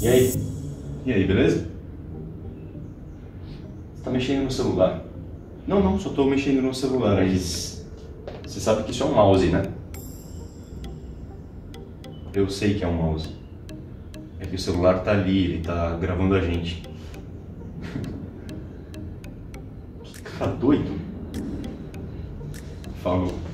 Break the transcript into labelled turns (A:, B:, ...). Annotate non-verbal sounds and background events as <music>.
A: E aí?
B: E aí, beleza?
A: Você tá mexendo no celular?
B: Não, não, só tô mexendo no celular.
A: Mas você sabe que isso é um mouse, né?
B: Eu sei que é um mouse. É que o celular tá ali, ele tá gravando a gente. <laughs>
A: Que cara doido.
B: Falou.